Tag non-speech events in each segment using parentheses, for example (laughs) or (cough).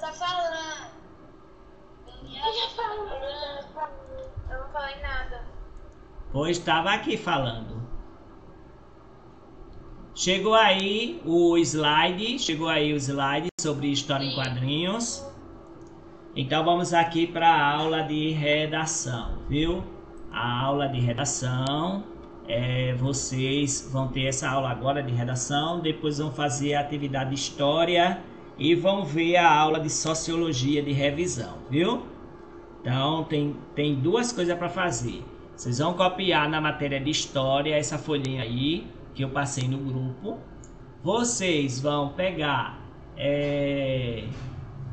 Tá falando. Eu já falei. Eu não falei nada. Pois estava aqui falando. Chegou aí o slide, chegou aí o slide sobre história em quadrinhos. Então vamos aqui para a aula de redação, viu? A aula de redação. É, vocês vão ter essa aula agora de redação, depois vão fazer a atividade de história e vão ver a aula de sociologia de revisão, viu? Então tem, tem duas coisas para fazer. Vocês vão copiar na matéria de história essa folhinha aí que eu passei no grupo. Vocês vão pegar é,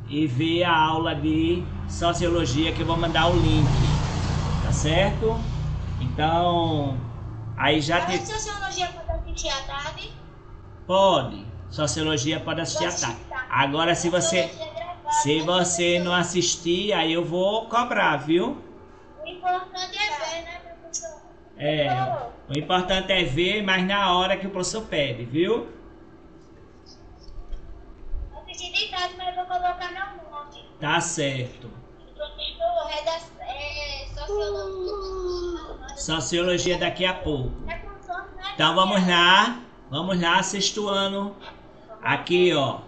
e ver a aula de sociologia que eu vou mandar o link, tá certo? Então, aí já te... sociologia pode assistir à tarde? pode. Sociologia pode assistir à tarde. Agora se você se você não assistir, aí eu vou cobrar, viu? O importante é ver, né, professor? É. O importante é ver, mas na hora que o professor pede, viu? Assisti de tarde, mas eu vou colocar meu nome. Tá certo. Professor, redação, é, sociologia. Sociologia daqui a pouco. É né? Então vamos lá. Vamos lá, sexto ano. Aqui, ó.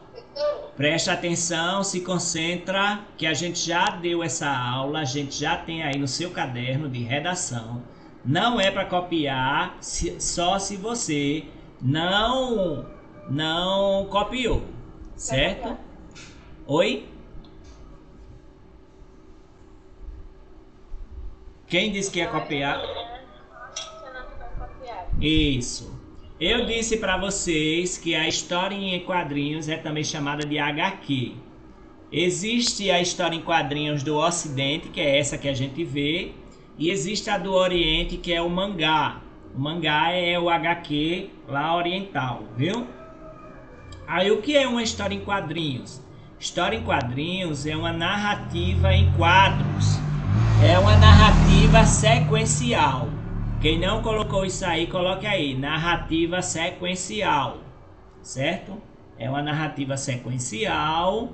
Presta atenção, se concentra, que a gente já deu essa aula, a gente já tem aí no seu caderno de redação. Não é para copiar, se- só se você não não copiou, certo? Oi? Quem disse que ia copiar. Isso. Eu disse para vocês que a história em quadrinhos é também chamada de HQ. Existe a história em quadrinhos do Ocidente, que é essa que a gente vê, e existe a do Oriente, que é o mangá. O mangá é o HQ lá oriental, viu? Aí o que é uma história em quadrinhos? História em quadrinhos é uma narrativa em quadros. É uma narrativa sequencial. Quem não colocou isso aí, coloque aí. Narrativa sequencial. Certo? É uma narrativa sequencial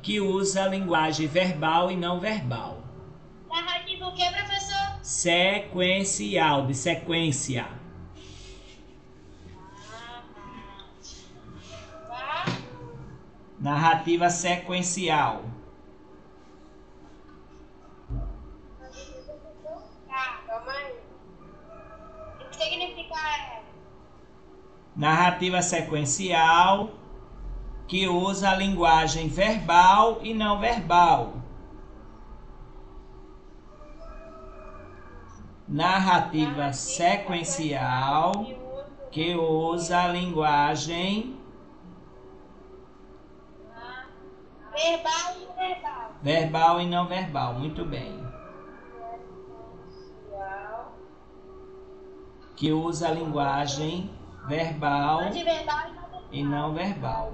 que usa linguagem verbal e não verbal. Narrativa o quê, professor? Sequencial, de sequência. Tá? Narrativa sequencial. Tá. Calma aí. O que significa é? Narrativa sequencial que usa a linguagem verbal e não verbal. Narrativa sequencial que usa a linguagem Verbal e verbal. verbal e não verbal. Muito bem. Que usa a linguagem verbal Não de verbal e não verbal.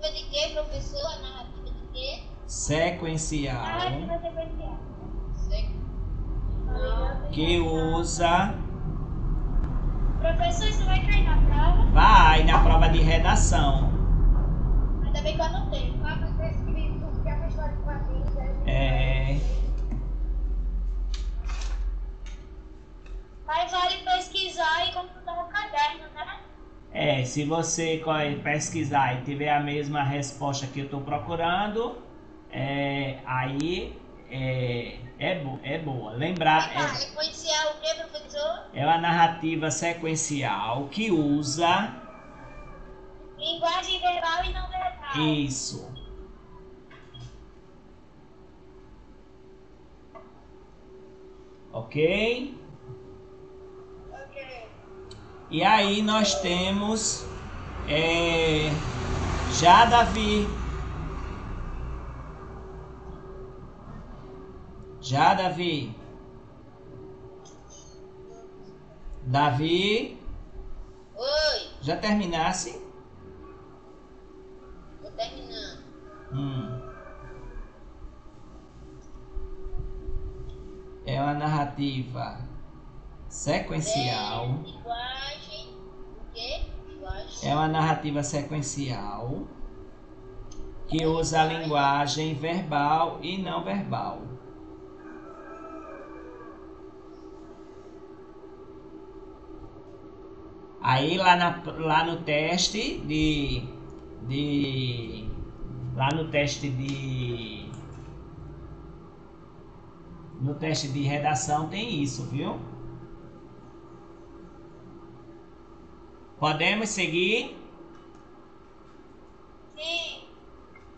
Narrativa de quê, professor? Narrativa de quê? Sequencial Narrativa sequencial. que usa Professor, isso vai cair na prova? vai na prova de redação. Ainda bem que eu anotei. Ah, mas tá escrito que é uma história de quadrinhos. É, Mas vale pesquisar e computar o caderno, né? é, se você pesquisar e tiver a mesma resposta que eu estou procurando, é, aí é, é, bo- é boa. Lembrar, é, sequencial o quê, professor? é uma narrativa sequencial que usa Linguagem verbal e não verbal. isso. Ok? Ok. E aí nós temos é, já Davi. Já Davi. Davi, Oi, já terminasse? tô terminando. Hum. É uma narrativa sequencial. É. É uma narrativa sequencial que usa a linguagem verbal e não verbal. Aí lá, na, lá no teste de, de. Lá no teste de. No teste de redação tem isso, viu? Podemos seguir? Sim.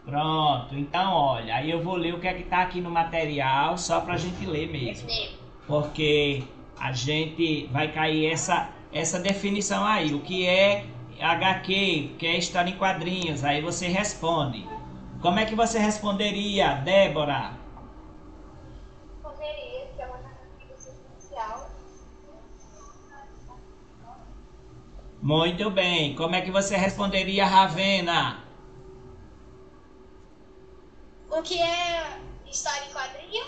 Pronto, então olha, aí eu vou ler o que é que tá aqui no material, só pra gente ler mesmo. Porque a gente vai cair essa, essa definição aí, o que é HQ, o que é história em quadrinhos, aí você responde. Como é que você responderia, Débora? Poderia, que é uma narrativa sequencial. Muito bem. Como é que você responderia, Ravena? O que é história em quadrinho?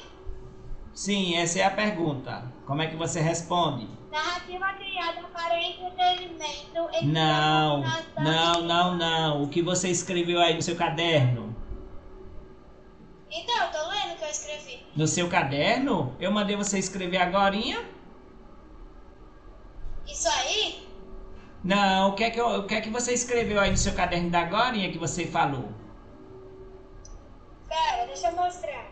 Sim, essa é a pergunta. Como é que você responde? Narrativa criada para entretenimento. em Não, não, não, não. O que você escreveu aí no seu caderno? Então, eu tô lendo o que eu escrevi. No seu caderno? Eu mandei você escrever agorinha? Isso aí? Não, o que, é que, eu- o que é que você escreveu aí no seu caderno da agorinha que você falou? Pera, deixa eu mostrar.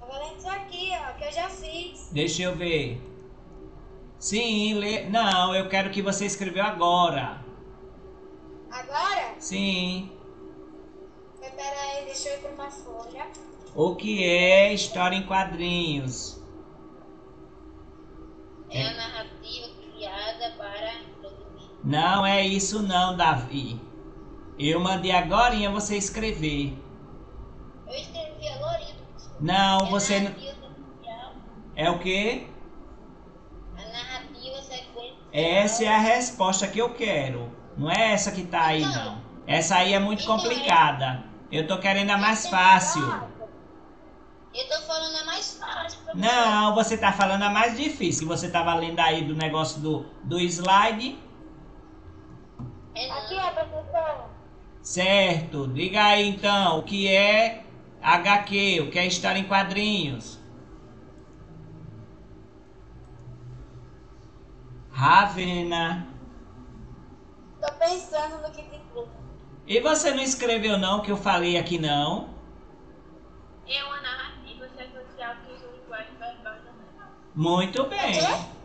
Tava lendo isso aqui, ó, que eu já fiz. Deixa eu ver. Sim, lê. Não, eu quero que você escreveu agora. Agora? Sim. Mas Pera aí, deixa eu ir pra uma folha. O que é história em quadrinhos? É a narrativa criada para entretenimento. Não é isso não, Davi. Eu mandei agorinha você escrever. Eu escrevi agora. Não, É você não... É o quê? A narrativa sequencial. Essa é a resposta que eu quero. Não é essa que tá aí, não. Essa aí é muito complicada. Eu tô querendo a mais fácil. Eu tô falando a mais fácil. Não, você tá falando a mais difícil. Você tava lendo aí do negócio do, do slide. É Aqui, ó, professor. Certo. Diga aí então o que é HQ, o que é história em quadrinhos. Ravena. Tô pensando no que dizer. E você não escreveu não que eu falei aqui não? É uma narrativa sequencial que usa linguagem verbal não verbal. Muito bem. Quê?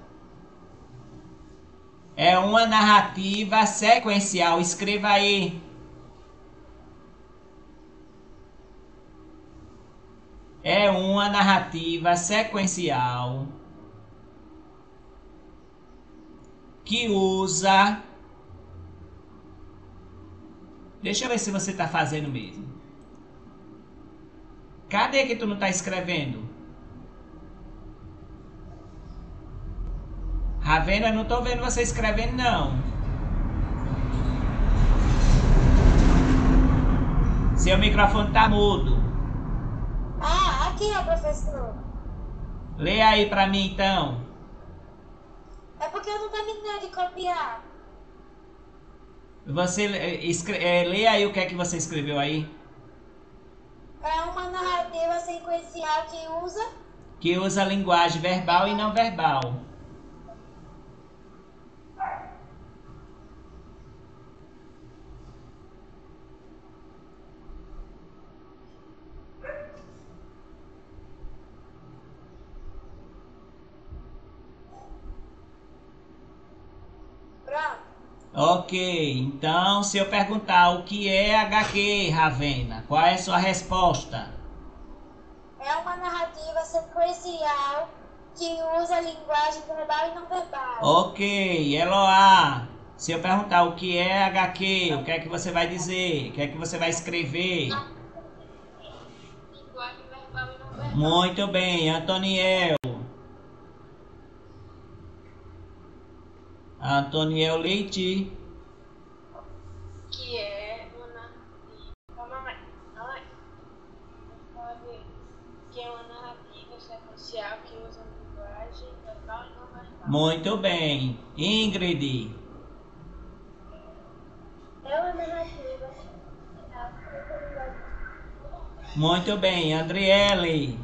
É uma narrativa sequencial. Escreva aí. É uma narrativa sequencial que usa. Deixa eu ver se você está fazendo mesmo. Cadê que tu não está escrevendo? Ravena, não tô vendo você escrevendo, não. Seu microfone tá mudo. Ah, aqui, ó, professor. Lê aí pra mim, então. É porque eu não terminei de copiar. Você eh, escre eh, lê aí o que é que você escreveu aí. É uma narrativa sequencial que usa. Que usa linguagem verbal e não verbal. Pronto. Ok, então se eu perguntar o que é HQ, Ravena, qual é a sua resposta? É uma narrativa sequencial que usa linguagem verbal e não verbal. Ok, Eloá, se eu perguntar o que é HQ, o que é que você vai dizer? O que é que você vai escrever? Linguagem verbal e não verbal. Muito bem, Antoniel. Antoniel Leite. Que é Ana. Mamãe. Mamãe. Que é uma narrativa sequencial que usa linguagem verbal e não verbal. Muito bem. Ingrid. É uma narrativa. Muito bem, Adriele.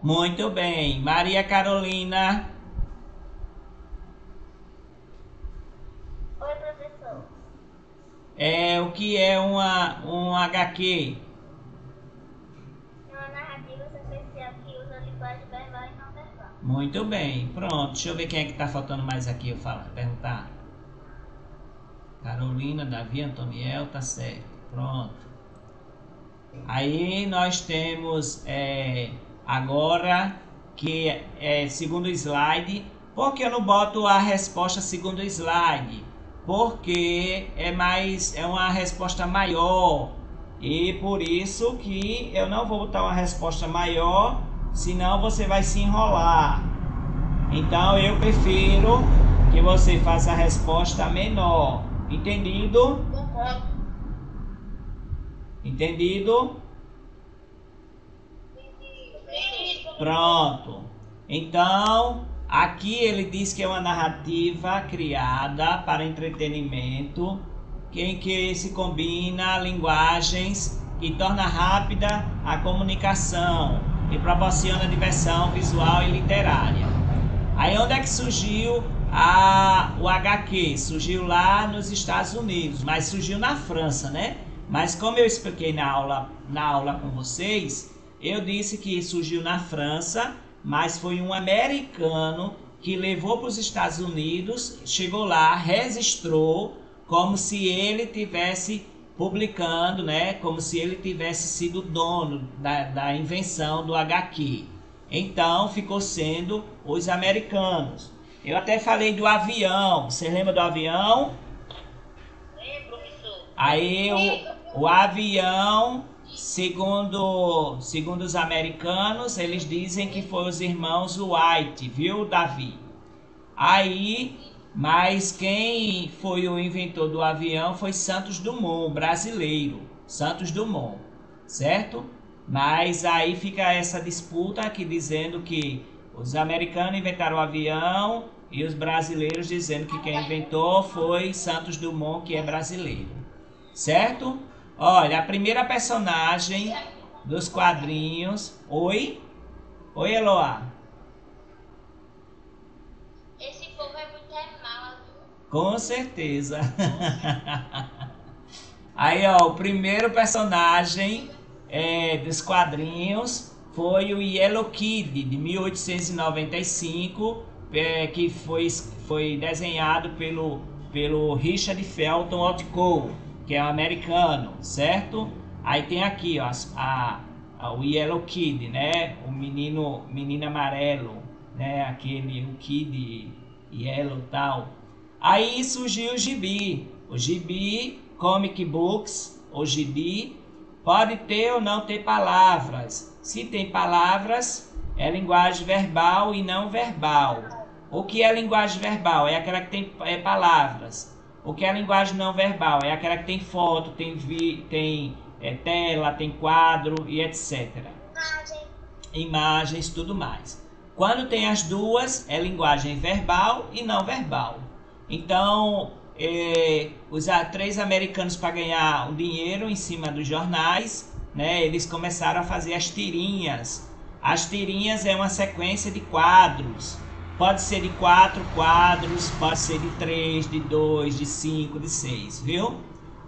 Muito bem, Maria Carolina. Oi, professor. É o que é uma um HQ? É uma narrativa sequencial que usa linguagem verbal e não verbal. Muito bem, pronto. Deixa eu ver quem é que tá faltando mais aqui. Eu falo, perguntar. Carolina, Davi, Antoniel, tá certo. Pronto. Aí nós temos é, agora que é segundo slide. Por que eu não boto a resposta segundo slide? Porque é mais é uma resposta maior e por isso que eu não vou botar uma resposta maior, senão você vai se enrolar. Então eu prefiro que você faça a resposta menor. Entendido? Entendido? Pronto. Então, aqui ele diz que é uma narrativa criada para entretenimento, que em que se combina linguagens e torna rápida a comunicação e proporciona diversão visual e literária. Aí onde é que surgiu a, o HQ? Surgiu lá nos Estados Unidos, mas surgiu na França, né? Mas como eu expliquei na aula, na aula com vocês, eu disse que surgiu na França, mas foi um americano que levou para os Estados Unidos, chegou lá, registrou como se ele tivesse publicando, né? Como se ele tivesse sido dono da, da invenção do HQ. Então ficou sendo os americanos. Eu até falei do avião. Você lembra do avião? Lembro, professor. Aí o, o avião, segundo, segundo os americanos, eles dizem que foi os irmãos White, viu, Davi? Aí, mas quem foi o inventor do avião foi Santos Dumont, brasileiro. Santos Dumont, certo? Mas aí fica essa disputa aqui dizendo que os americanos inventaram o avião e os brasileiros dizendo que quem inventou foi Santos Dumont, que é brasileiro. Certo? Olha, a primeira personagem dos quadrinhos. Oi? Oi, Eloá. Esse povo é muito mal. Com certeza. (laughs) Aí, ó, o primeiro personagem é, dos quadrinhos foi o Yellow Kid, de 1895, é, que foi, foi desenhado pelo, pelo Richard Felton Otco, que é um americano, certo? Aí tem aqui, ó, a, a, o Yellow Kid, né? O menino, menino amarelo, né? Aquele, o Kid Yellow tal. Aí surgiu o gibi. O gibi, comic books, o gibi, pode ter ou não ter palavras. Se tem palavras, é linguagem verbal e não verbal. O que é linguagem verbal? É aquela que tem é, palavras. O que é linguagem não verbal? É aquela que tem foto, tem, vi, tem é, tela, tem quadro e etc. Imagem. Imagens, tudo mais. Quando tem as duas, é linguagem verbal e não verbal. Então, é, os três americanos para ganhar o dinheiro em cima dos jornais, né, eles começaram a fazer as tirinhas. As tirinhas é uma sequência de quadros. Pode ser de quatro quadros, pode ser de três, de dois, de cinco, de seis, viu?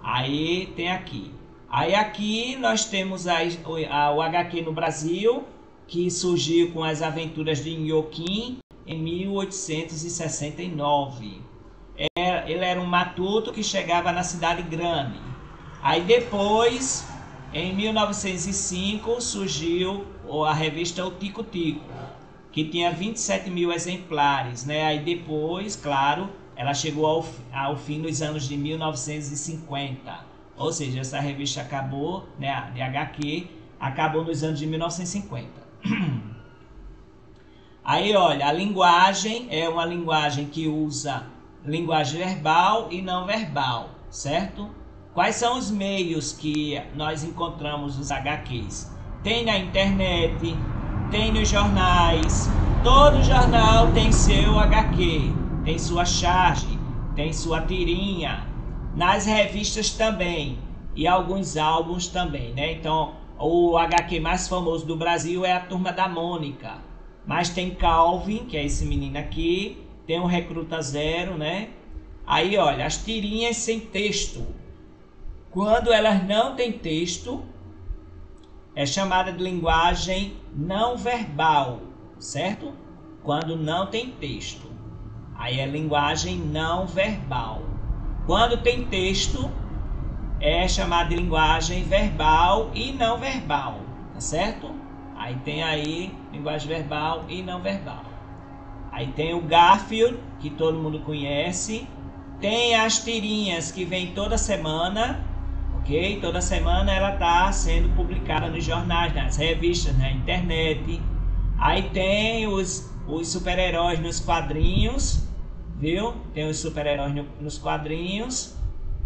Aí tem aqui. Aí aqui nós temos a, a, o HQ no Brasil, que surgiu com as aventuras de Inhoquim em 1869. É, ele era um matuto que chegava na cidade grande. Aí depois, em 1905, surgiu a revista O Tico Tico, que tinha 27 mil exemplares. Né? Aí depois, claro, ela chegou ao, ao fim nos anos de 1950. Ou seja, essa revista acabou, né, de HQ, acabou nos anos de 1950. (clears throat) Aí, olha, a linguagem é uma linguagem que usa linguagem verbal e não verbal, certo? Quais são os meios que nós encontramos os HQs? Tem na internet, tem nos jornais, todo jornal tem seu HQ, tem sua charge, tem sua tirinha. Nas revistas também. E alguns álbuns também, né? Então, o HQ mais famoso do Brasil é a Turma da Mônica. Mas tem Calvin, que é esse menino aqui. Tem o Recruta Zero, né? Aí, olha, as tirinhas sem texto. Quando elas não têm texto, é chamada de linguagem não verbal, certo? Quando não tem texto. Aí é linguagem não verbal. Quando tem texto, é chamada de linguagem verbal e não verbal, tá certo? Aí tem aí linguagem verbal e não verbal. Aí tem o Garfield, que todo mundo conhece. Tem as tirinhas que vem toda semana, Toda semana ela está sendo publicada nos jornais, nas revistas, na internet. Aí tem os, os super-heróis nos quadrinhos, viu? Tem os super-heróis no, nos quadrinhos.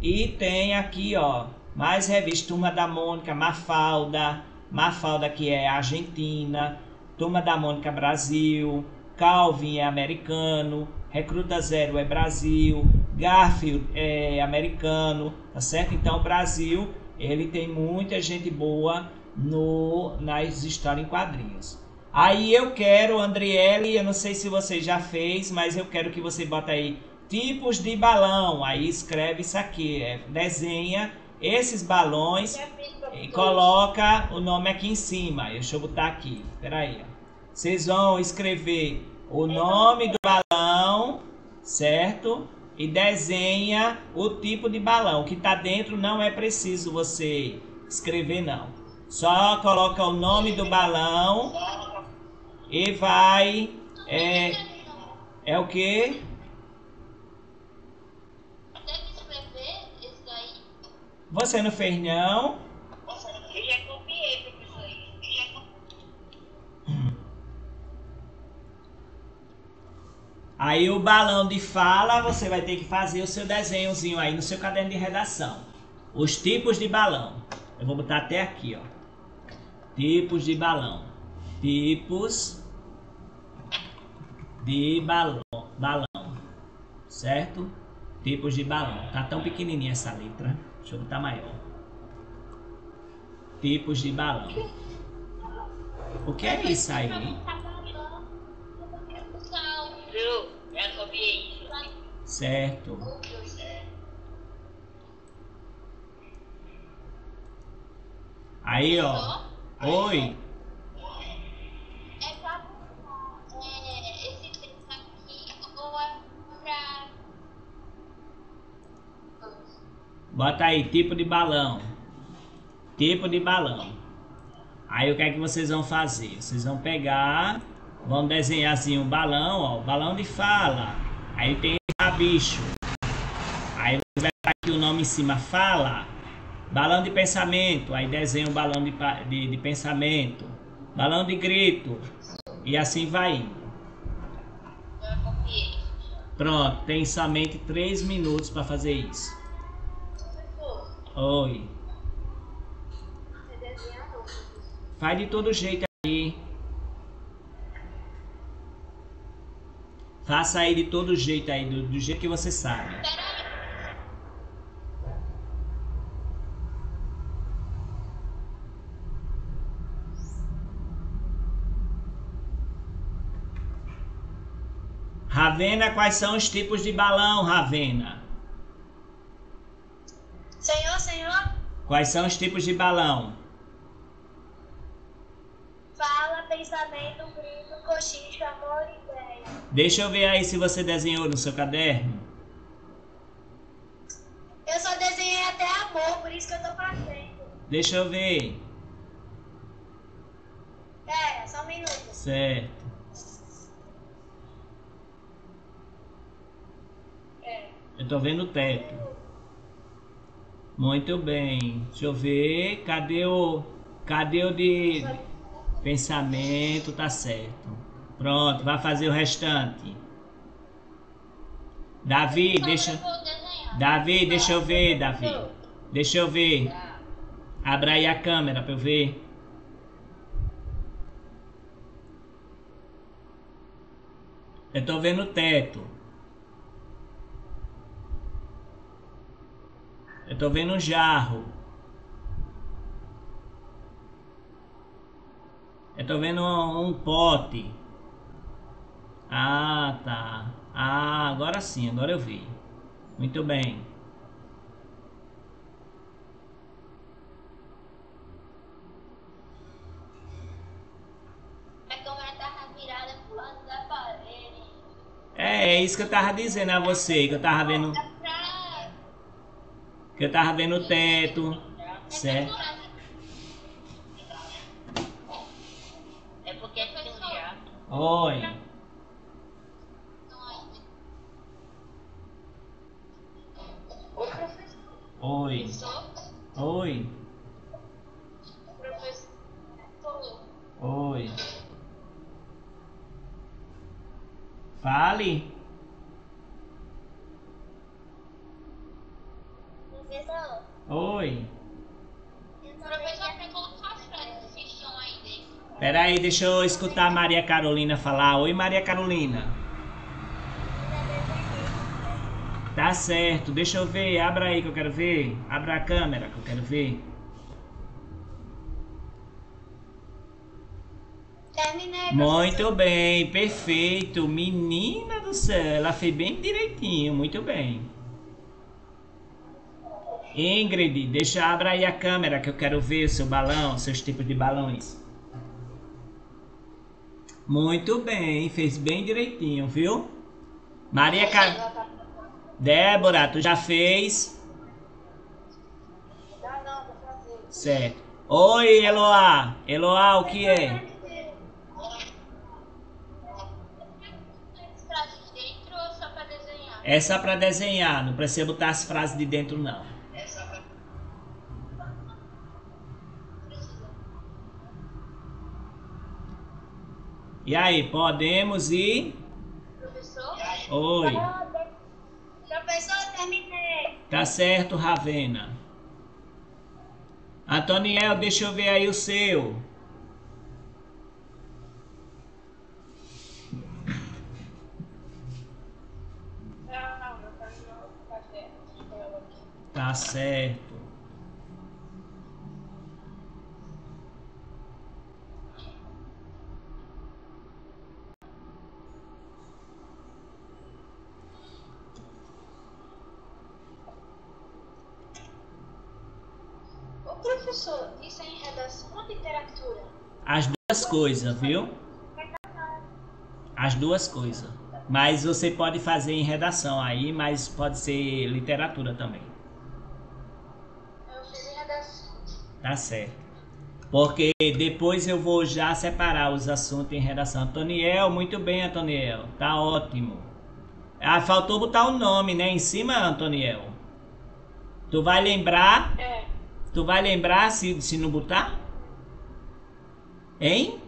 E tem aqui, ó, mais revistas. Turma da Mônica, Mafalda. Mafalda que é argentina. Turma da Mônica Brasil. Calvin é americano. Recruta Zero é Brasil. Garfield é americano, tá certo? Então, o Brasil, ele tem muita gente boa no nas histórias em quadrinhos. Aí eu quero, Andriele, eu não sei se você já fez, mas eu quero que você bota aí tipos de balão. Aí escreve isso aqui, é, desenha esses balões e coloca o nome aqui em cima. Deixa eu botar aqui, peraí. Vocês vão escrever o nome do balão, certo? E desenha o tipo de balão. O que está dentro não é preciso você escrever não. Só coloca o nome do balão e vai é é o que? Você não fez não? Aí o balão de fala, você vai ter que fazer o seu desenhozinho aí no seu caderno de redação. Os tipos de balão. Eu vou botar até aqui, ó. Tipos de balão. Tipos de balão. Balão. Certo? Tipos de balão. Tá tão pequenininha essa letra. Deixa eu botar maior. Tipos de balão. O que é isso aí? Certo. Aí, ó. Oi. Bota aí, tipo de balão. Tipo de balão. Aí o que é que vocês vão fazer? Vocês vão pegar, vão desenhar assim um balão, ó, balão de fala. Aí tem bicho. Aí você vai aqui o nome em cima, fala. Balão de pensamento, aí desenha um balão de, de, de pensamento. Balão de grito. E assim vai. Pronto, tem somente 3 minutos para fazer isso. Oi. Faz de todo jeito aí. Faça aí de todo jeito aí, do, do jeito que você sabe. Ravena, quais são os tipos de balão, Ravena? Senhor, senhor? Quais são os tipos de balão? Fala, pensamento, grito, cochicho, amor Deixa eu ver aí se você desenhou no seu caderno. Eu só desenhei até amor, por isso que eu tô fazendo. Deixa eu ver. É, só um minuto. Certo. É. Eu tô vendo o teto. Muito bem. Deixa eu ver. Cadê o. Cadê o de. Pensamento? Tá certo. Pronto, vai fazer o restante. Davi, deixa. Davi, deixa eu ver, Davi. Deixa eu ver. Abra aí a câmera para eu ver. Eu tô vendo o teto. tô vendo um jarro. Eu tô vendo um, um pote. Ah, tá. Ah, agora sim, agora eu vi. Muito bem. A câmera tava virada pro lado da parede. É, é isso que eu tava dizendo a você, que eu tava vendo, É que eu tava vendo o teto, certo? É porque é. Oi. Ô professor. Oi. Professor. Oi. Oi. Fale. Professor, Oi. eu Professor, quer colocar as frases que estão aí dentro? Pera aí, deixa eu escutar a Maria Carolina falar. Oi, Maria Carolina. Tá certo, deixa eu ver. Abra aí que eu quero ver. Abra a câmera que eu quero ver. Terminei, Muito bem, perfeito. Menina do céu, ela fez bem direitinho, muito bem. Ingrid, deixa abra aí a câmera que eu quero ver o seu balão, seus tipos de balões. Muito bem, fez bem direitinho, viu? Maria Car... Débora, tu já fez? Não, não, vou fazer. Certo. Oi, Eloá. Eloá, o que é? É só pra desenhar, não precisa botar as frases de dentro não. E aí, podemos ir? Professor? Oi. Professor, terminei. Tá certo, Ravena. Antoniel, deixa eu ver aí o seu. Tá certo. Ela aqui. Tá certo. Ô professor, isso é em redação ou literatura? As duas coisas, viu? As duas coisas. Mas você pode fazer em redação aí, mas pode ser literatura também. Eu fiz em redação. Tá certo. Porque depois eu vou já separar os assuntos em redação. Antoniel, muito bem, Antoniel. Tá ótimo. Ah, faltou botar o nome, né? Em cima, Antoniel. Tu vai lembrar? É. Tu vai lembrar se, se não botar? Hein?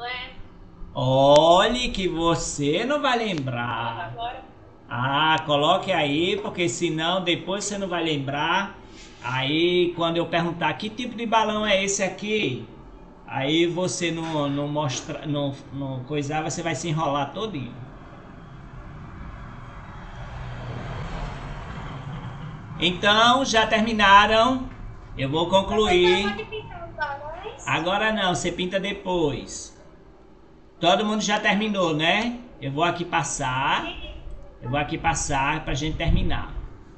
Lembra? Olhe que você não vai lembrar. Ah, coloque aí, porque senão depois você não vai lembrar. Aí quando eu perguntar que tipo de balão é esse aqui, aí você não, não mostra, não, não coisar, você vai se enrolar todinho. Então, já terminaram. Eu vou concluir. Balões? Agora não, você pinta depois. Todo mundo já terminou, né? Eu vou aqui passar. Eu vou aqui passar pra gente terminar.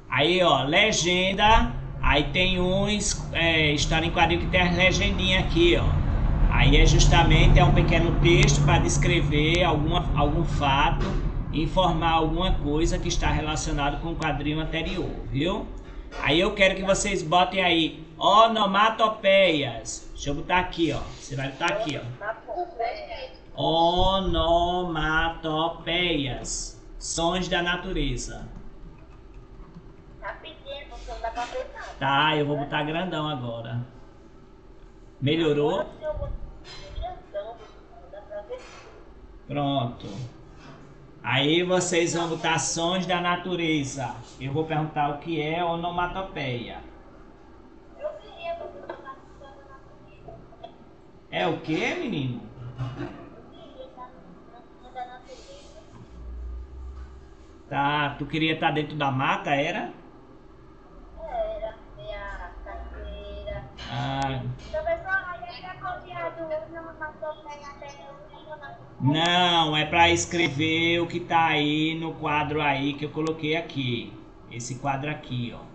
Aí, ó, legenda. Aí tem uns é, história em quadrinho que tem as legendinhas aqui, ó. Aí é justamente é um pequeno texto para descrever alguma, algum fato, informar alguma coisa que está relacionado com o quadrinho anterior, viu? Aí eu quero que vocês botem aí onomatopeias. Deixa eu botar aqui, ó. Você vai botar aqui, ó. Onomatopeias. Sons da natureza. Tá pequeno, porque não dá pra ver nada. Tá, eu vou botar grandão agora. Melhorou? Vou grandão, não dá pra ver Pronto. Aí vocês vão botar sons da natureza. Eu vou perguntar o que é onomatopeia. Eu queria botar na natureza. É o que, menino? Tá, tu queria estar dentro da mata, era? Era, minha carteira. Ah. Não, é para escrever o que tá aí no quadro aí que eu coloquei aqui. Esse quadro aqui, ó.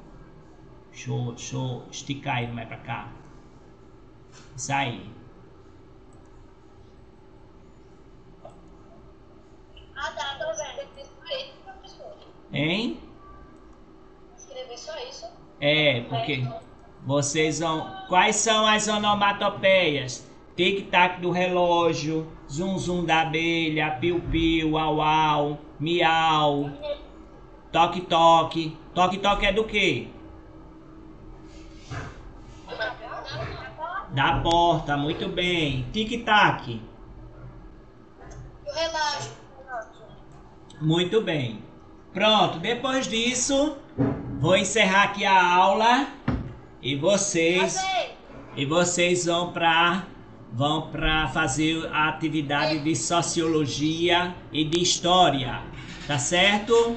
Show, show. Esticar ele mais pra cá. Isso aí. Hein? Escrever só isso. É, porque vocês vão. Quais são as onomatopeias? Tic-tac do relógio, zum zum da abelha, piu-piu, au-au, miau, toque-toque. Toque-toque é do quê? Da porta, muito bem. Tic-tac, O relógio. muito bem. Pronto, depois disso, vou encerrar aqui a aula e vocês. E vocês vão para vão para fazer a atividade de sociologia e de história, tá certo?